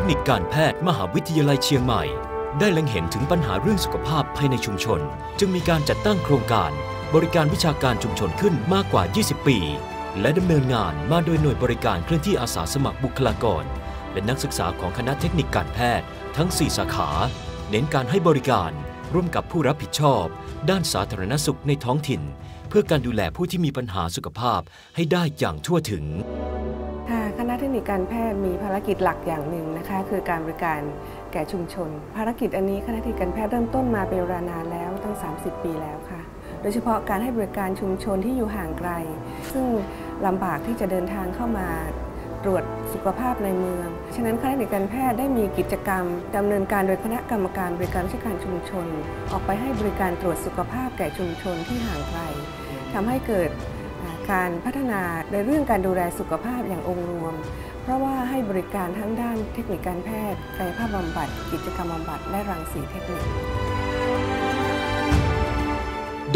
ทคนิคการแพทย์มหาวิทยาลัยเชียงใหม่ ได้เล็งเห็นถึงปัญหาเรื่องสุขภาพภายในชุมชน จึงมีการจัดตั้งโครงการ บริการวิชาการชุมชนขึ้นมากกว่า 20 ปี และดำเนินงานมาโดยหน่วยบริการเคลื่อนที่อาสาสมัครบุคลากร และนักศึกษาของคณะเทคนิคการแพทย์ ทั้ง 4 สาขา เน้นการให้บริการ ร่วมกับผู้รับผิดชอบ ด้านสาธารณสุขในท้องถิ่น เพื่อการดูแลผู้ที่มีปัญหาสุขภาพให้ได้อย่างทั่วถึง เทคนิคการแพทย์มีภารกิจหลักอย่างหนึ่งนะคะ คือการบริการแก่ชุมชน ภารกิจอันนี้คณะเทคนิคการแพทย์เริ่มต้นมาเป็นเวลานานแล้วตั้ง 30 ปีแล้วค่ะ โดยเฉพาะการให้บริการชุมชนที่อยู่ห่างไกล ซึ่งลำบากที่จะเดินทางเข้ามาตรวจสุขภาพในเมือง ฉะนั้นคณะนิการแพทย์ได้มีกิจกรรมดำเนินการโดยคณะกรรมการบริการราชการชุมชน ออกไปให้บริการตรวจสุขภาพแก่ชุมชนที่ห่างไกลทำให้เกิด การพัฒนาในเรื่องการดูแลสุขภาพอย่างองค์รวม เพราะว่าให้บริการทั้งด้านเทคนิคการแพทย์กายภาพบำบัด กิจกรรมบำบัด และรังสีเทคนิค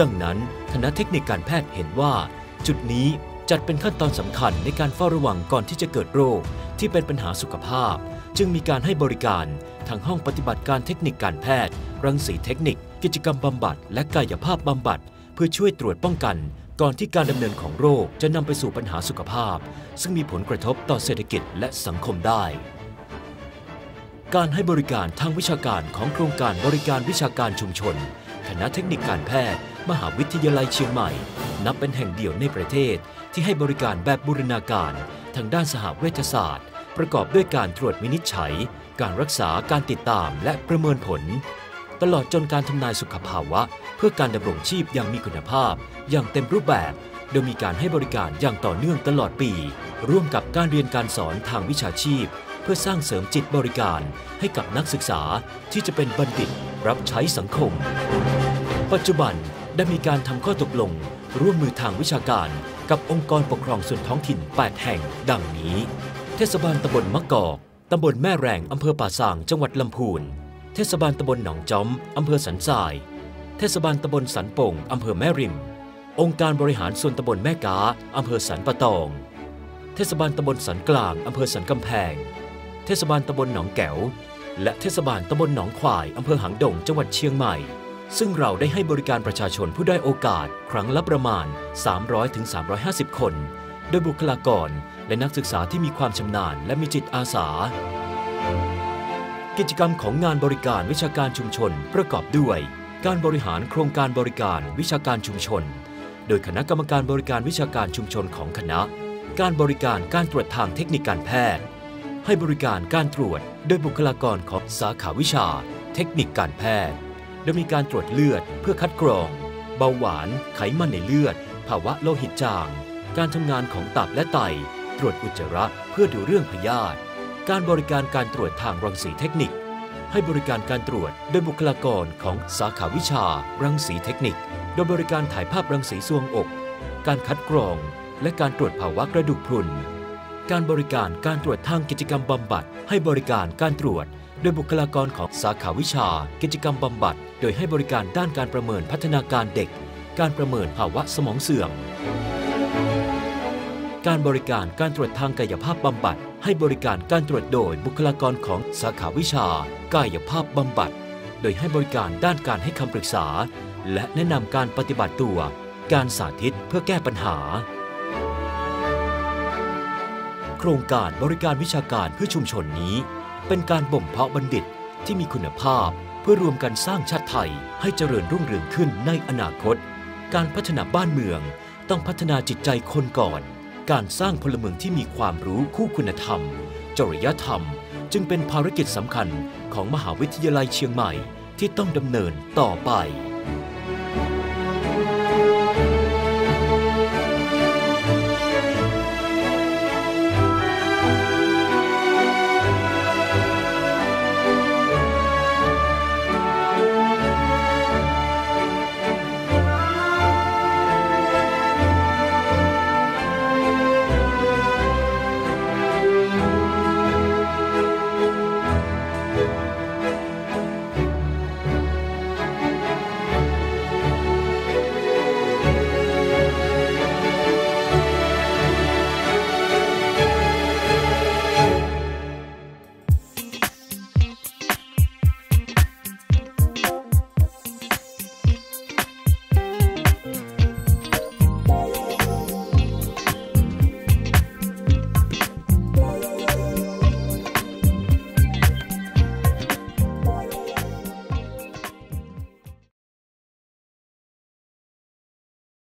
ดังนั้นคณะเทคนิคการแพทย์เห็นว่า จุดนี้จัดเป็นขั้นตอนสำคัญในการเฝ้าระวังก่อนที่จะเกิดโรค ที่เป็นปัญหาสุขภาพ จึงมีการให้บริการทางห้องปฏิบัติการเทคนิคการแพทย์ รังสีเทคนิค กิจกรรมบำบัด และกายภาพบำบัด เพื่อช่วยตรวจป้องกัน ก่อนที่การดำเนินของโรคจะนำไปสู่ปัญหาสุขภาพ ซึ่งมีผลกระทบต่อเศรษฐกิจและสังคมได้ การให้บริการทางวิชาการของโครงการบริการวิชาการชุมชน คณะเทคนิคการแพทย์ มหาวิทยาลัยเชียงใหม่ นับเป็นแห่งเดียวในประเทศ ที่ให้บริการแบบบูรณาการทางด้านสหเวชศาสตร์ ประกอบด้วยการตรวจวินิจฉัย การรักษาการติดตามและประเมินผล ตลอดจนการทำนายสุขภาวะ เพื่อการดำรงชีพอย่างมีคุณภาพ อย่างเต็มรูปแบบ โดยมีการให้บริการอย่างต่อเนื่องตลอดปี ร่วมกับการเรียนการสอนทางวิชาชีพ เพื่อสร้างเสริมจิตบริการ ให้กับนักศึกษาที่จะเป็นบัณฑิตรับใช้สังคม ปัจจุบันได้มีการทำข้อตกลง ร่วมมือทางวิชาการ กับองค์กรปกครองส่วนท้องถิ่น 8 แห่ง ดังนี้ เทศบาลตำบลมะกอกตำบลแม่แรงอำเภอป่าสาง จังหวัดลำพูน เทศบาลตำบลหนองจอม อำเภอสันทราย เทศบาลตำบลสันป่ง อำเภอแม่ริม องค์การบริหารส่วนตำบลแม่กา อำเภอสันปะตอง เทศบาลตำบลสันกลาง อำเภอสันกำแพง เทศบาลตำบลหนองแก้ว และเทศบาลตำบลหนองควาย อำเภอหางดง จังหวัดเชียงใหม่ ซึ่งเราได้ให้บริการประชาชนผู้ได้โอกาส ครั้งละประมาณ 300-350 คน โดยบุคลากรและนักศึกษาที่มีความชำนาญและมีจิตอาสา กิจกรรมของงานบริการวิชาการชุมชน ประกอบด้วย การบริหารโครงการบริการวิชาการชุมชน โดยคณะกรรมการบริการวิชาการชุมชนของคณะ การบริการการตรวจทางเทคนิคการแพทย์ ให้บริการการตรวจโดยบุคลากรของสาขาวิชา เทคนิคการแพทย์โดยมีการตรวจเลือดเพื่อคัดกรอง เบาหวาน ไขมันในเลือด ภาวะโลหิตจาง การทำงานของตับและไต ตรวจอุจจาระเพื่อดูเรื่องพยาธิ การบริการการตรวจทางรังสีเทคนิค ให้บริการการตรวจโดยบุคลากรของสาขาวิชา รังสีเทคนิค โดยบริการถ่ายภาพรังสีซวงอก การคัดกรอง และการตรวจภาวะกระดูกพรุน การบริการการตรวจทางกิจกรรมบำบัด ให้บริการการตรวจ โดยบุคลากรของสาขาวิชา กิจกรรมบำบัด โดยให้บริการด้านการประเมินพัฒนาการเด็ก การประเมินภาวะสมองเสื่อม การบริการการตรวจทางกายภาพบำบัด ให้บริการการตรวจโดยบุคลากรของสาขาวิชา กายภาพบำบัด โดยให้บริการด้านการให้คำปรึกษา และแนะนำการปฏิบัติตัว การสาธิตเพื่อแก้ปัญหา โครงการบริการวิชาการเพื่อชุมชนนี้ เป็นการบ่มเพาะบัณฑิตที่มีคุณภาพเพื่อรวมกันสร้างชาติไทยให้เจริญรุ่งเรืองขึ้นในอนาคต การพัฒนาบ้านเมือง ต้องพัฒนาจิตใจคนก่อน การสร้างพลเมืองที่มีความรู้คู่คุณธรรม จริยธรรม จึงเป็นภารกิจสำคัญของมหาวิทยาลัยเชียงใหม่ที่ต้องดำเนินต่อไป